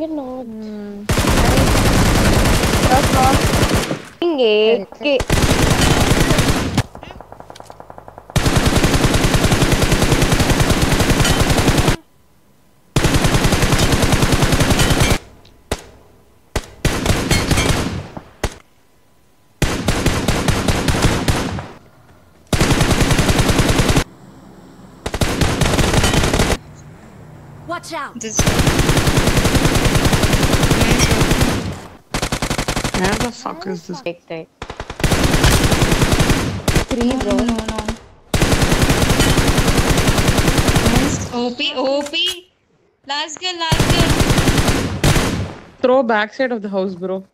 cannot. Hmm. Cross, cross. Inge, okay. Watch out! This Where the fuck is this? Right, right. Three, bro. no, no, no. OP, OP. Last girl, last girl. Throw backside of the house, bro.